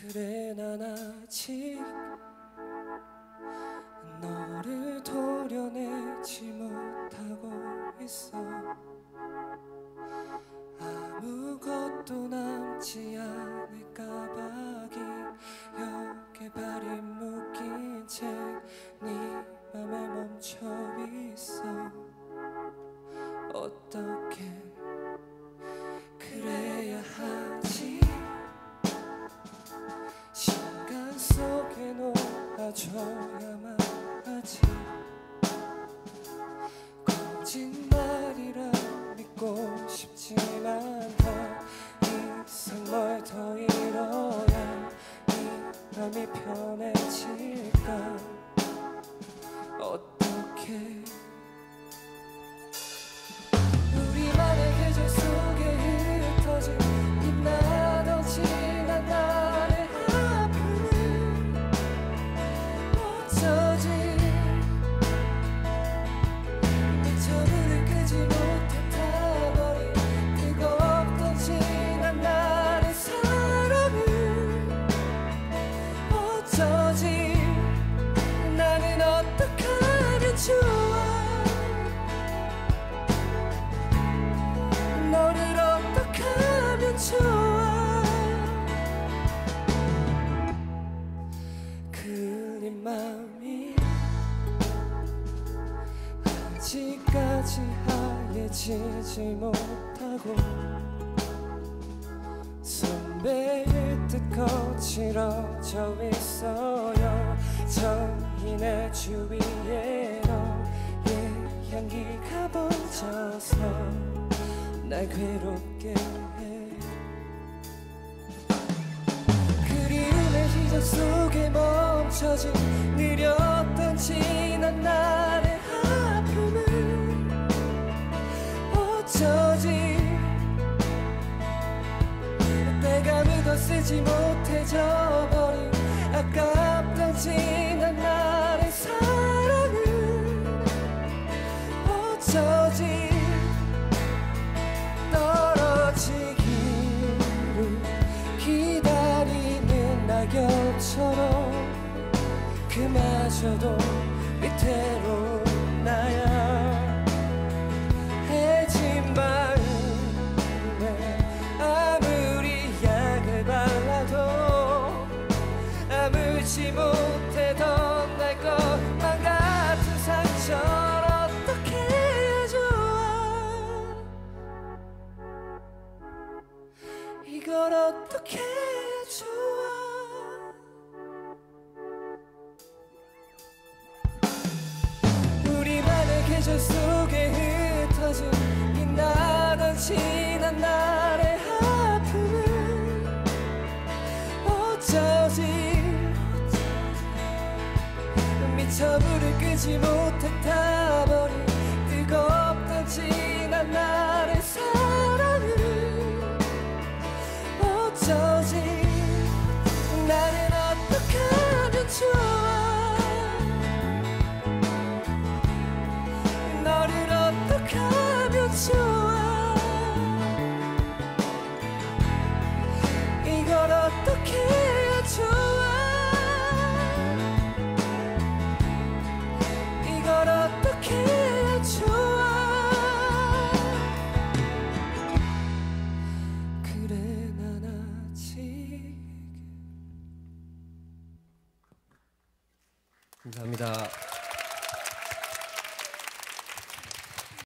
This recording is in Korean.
그래 난 아직 너를 도려내지 못하고 있어. 아무것도 남지 않을까봐 기억에 발이 묶인 채네 맘에 멈춰 있어. 어떻 어 아직까지 하얘지지 못하고 선배일 듯 거칠어져 있어요. 저희네 주위에 너의 향기가 번져서 날 괴롭게 해. 그리움의 기적 속에 멈춰진 느렸던 지난 날 어쩌지 내가 믿어 쓰지 못해져 버린 아깝던 지난 날의 사랑을 어쩌지? 떨어지기를 기다리는 낙엽처럼 그마저도 위태로 아물지 못해던 날 것만 같은 상처를 어떻게 좋아 이걸 어떻게 좋아 우리만의 계절 속에 흩어진 빛나던 지 虹も叩 감사합니다.